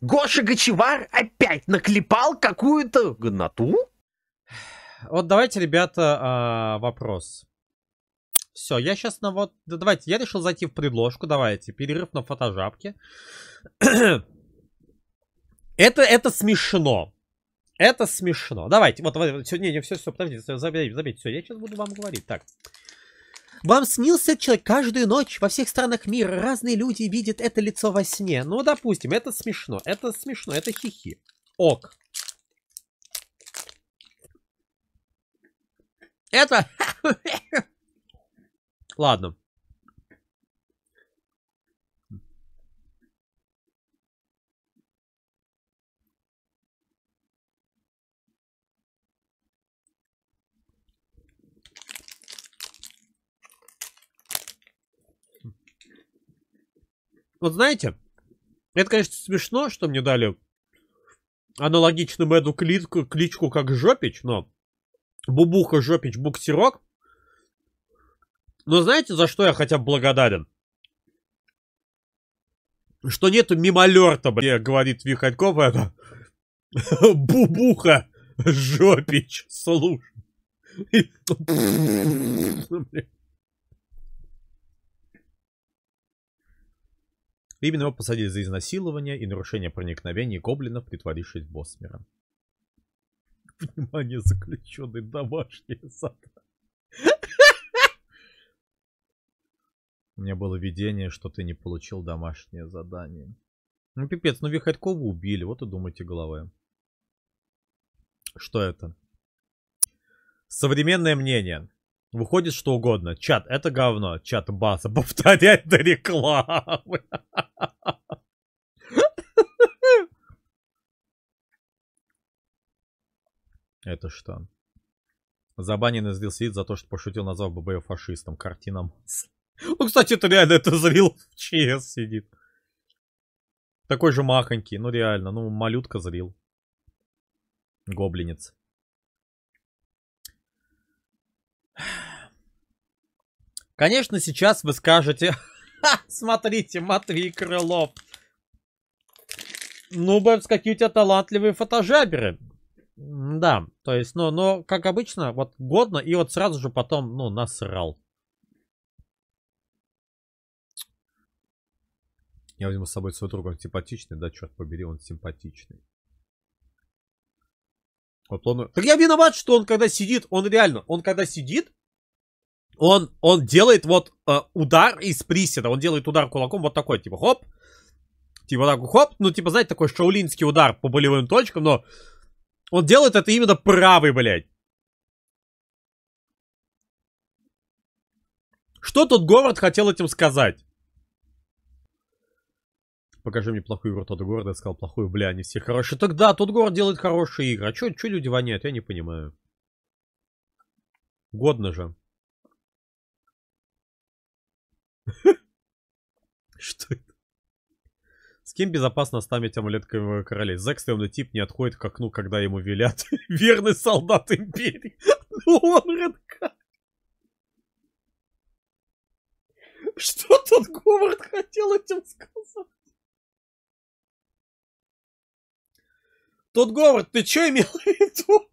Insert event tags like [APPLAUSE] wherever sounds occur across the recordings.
Гоша Гочевар опять наклепал какую-то годноту? Вот давайте, ребята, а, вопрос. Все, я сейчас на вот... Да, давайте, я решил зайти в предложку. Давайте, перерыв на фотожапке. [CLEARS THROAT] это, это смешно. Это смешно. Давайте, вот, вот все, не, не, все, все, подождите, забейте, забейте, все, я сейчас буду вам говорить. Так. Вам снился человек каждую ночь во всех странах мира. Разные люди видят это лицо во сне. Ну, допустим, это смешно. Это смешно, это хихи. Ок. Это... [LAUGHS] Ладно. Вот знаете, это, конечно, смешно, что мне дали аналогичную эту кличку, кличку как Жопич, но Бубуха, Жопич, Буксирок. Но знаете, за что я хотя бы благодарен? Что нету мимолерта, мне говорит Вихарьков, это [LAUGHS] Бубуха, Жопич, слушай. [LAUGHS] Именно его посадили за изнасилование и нарушение проникновения гоблинов, притворившись боссмером. Внимание, заключенный домашний задание. У меня было видение, что ты не получил домашнее задание. Ну, пипец, ну Вихарькова убили, вот и думайте головой. Что это? Современное мнение. Выходит что угодно. Чат, это говно. Чат, баса, повторять до рекламы. Это что? Забаненный сделал сидит за то, что пошутил, назвав ББ фашистом. Картина Ну, кстати, это реально, это зрил [LAUGHS] в ЧС сидит. Такой же махонький, ну реально, ну малютка зрил. Гоблинец. Конечно, сейчас вы скажете, смотрите, Матвей Крылов. Ну, Бэбс, какие у тебя талантливые фотожаберы. Да, то есть, ну, но, как обычно, вот годно, и вот сразу же потом, ну, насрал. Я возьму с собой свой друг, он симпатичный, да, черт побери, он симпатичный. Вот он... Так я виноват, что он когда сидит, он реально, он когда сидит, он, он делает вот э, удар из приседа, он делает удар кулаком вот такой, типа хоп, типа так хоп, ну типа, знаете, такой шаулинский удар по болевым точкам, но он делает это именно правый, блядь. Что тут Говард хотел этим сказать? Покажи мне плохую игру Тодда Говарда. Я сказал плохую, бля, они все хорошие. Тогда тот Говард делает хорошие игры. А чё, чё люди воняют? Я не понимаю. Годно же. [LAUGHS] Что это? Кем безопасно оставить амулет королей? Зак стрёмный тип не отходит к окну, когда ему велят. [LAUGHS] Верный солдат империи. [LAUGHS] Ну он редка. Что тут Говард хотел этим сказать? Тот Говард, ты что имел в виду?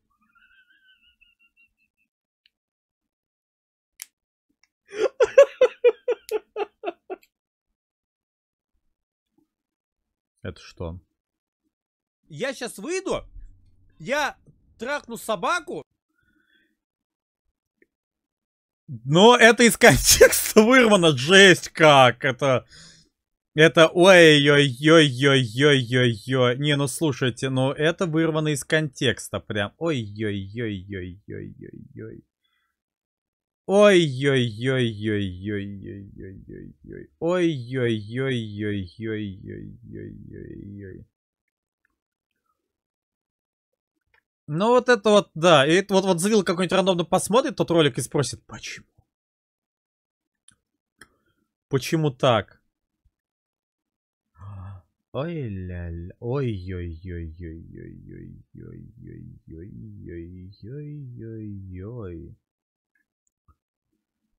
Это что? Я сейчас выйду, я трахну собаку. Но это из контекста вырвано, жесть как, это... Это ой-ой-ой-ой-ой-ой-ой. Не, ну слушайте, ну это вырвано из контекста прям. Ой-ой-ой-ой-ой-ой-ой. Ой-ой-ой-ой-ой-ой-ой-ой-ой. Ой-ой-ой-ой-ой-ой-ой-ой. Ну вот это вот, да. И вот, вот Завил какой-нибудь рандомно посмотрит тот ролик и спросит, почему? Почему так? Ой-ля-ля. Ой-ой-ой-ой-ой-ой-ой-ой-ой-ой-ой. Ой-ой-ой-ой-ой-ой-ой-ой-ой-ой-ой-ой. Ой-ой-ой-ой-ой. Ой-ой-ой. Ну, ну, робот, ну, робот. Ой. Ну, слушай, Руинитян картинка первая.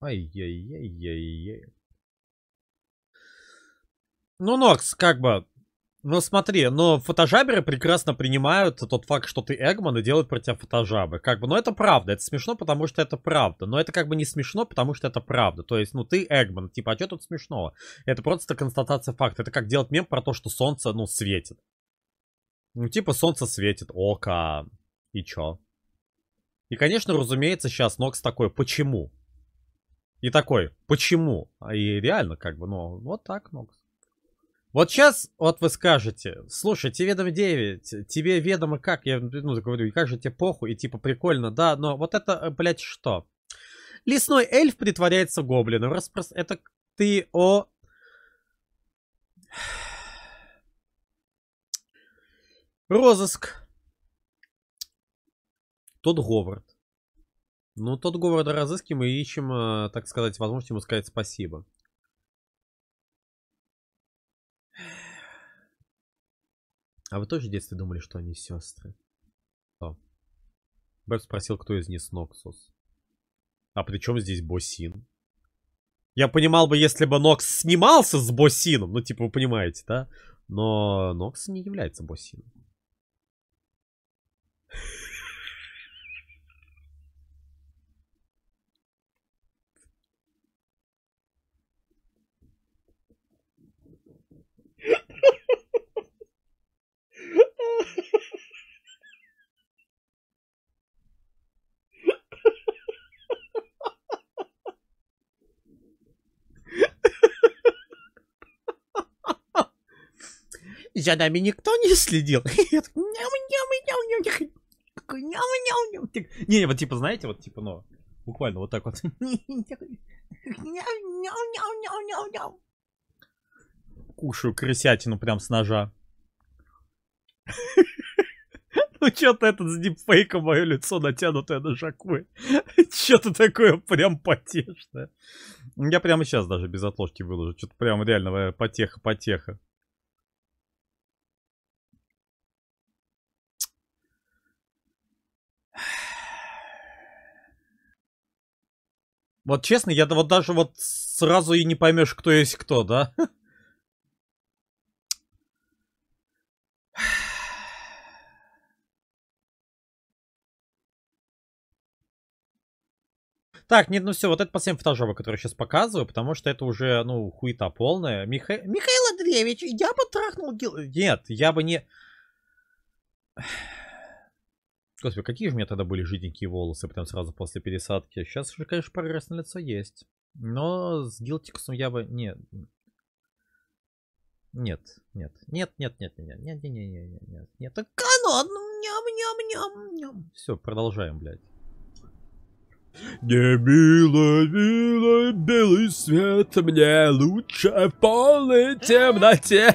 Ай-яй-яй-яй-яй. Ну, Нокс, как бы, ну смотри, но фотожаберы прекрасно принимают тот факт, что ты Эгман и делают про тебя фотожабы. Как бы, ну это правда, это смешно, потому что это правда. Но это как бы не смешно, потому что это правда. То есть, ну ты Эгман, типа, а что тут смешного? Это просто констатация факта. Это как делать мем про то, что солнце, ну, светит. Ну, типа, солнце светит, ока, и чё? И, конечно, разумеется, сейчас Нокс такой, почему? И такой, почему? И реально, как бы, ну, вот так, Нокс. Вот сейчас, вот вы скажете, слушай, тебе ведомо 9, тебе ведомо как, я ну, говорю, как же тебе похуй, и типа прикольно, да, но вот это, э, блядь, что? Лесной эльф притворяется гоблином, распрос... это ты о... [SIGHS] Розыск. Тот Говард. Ну, тот Говарда разыскиваем и ищем, э, так сказать, возможность ему сказать спасибо. А вы тоже в детстве думали, что они сестры? Кто? Бэб спросил, кто из них Ноксус. А при чем здесь Босин? Я понимал бы, если бы Нокс снимался с Босином. Ну, типа, вы понимаете, да? Но Нокс не является Босином. За нами никто не следил. [LAUGHS] Не, вот типа, знаете, вот типа, ну, буквально вот так вот. [LAUGHS] Кушаю крысятину прям с ножа. [LAUGHS] Ну, что-то этот с дипфейком мое лицо натянутое на жаквы. [LAUGHS] Что-то такое прям потешное. Я прямо сейчас даже без отложки выложу. Что-то прям реально потеха-потеха. Вот честно, я вот даже вот сразу и не поймешь, кто есть кто, да? [LAUGHS] Так, нет, ну все, вот это последний фотожоба, который сейчас показываю, потому что это уже, ну, хуета полная. Миха... Михаил Андреевич, я бы трахнул Гил... Нет, я бы не... Господи, какие же у меня тогда были жиденькие волосы, прям сразу после пересадки. Сейчас уже, конечно, прогресс на лицо есть. Но с гилтикусом я бы... Нет. Нет, нет, нет, нет, нет, нет, нет, нет, нет, нет, нет, нет, нет, это канон, ням, ням, ням, ням. Все, продолжаем, блядь. Не мило, мило, белый свет, мне лучше в полной темноте.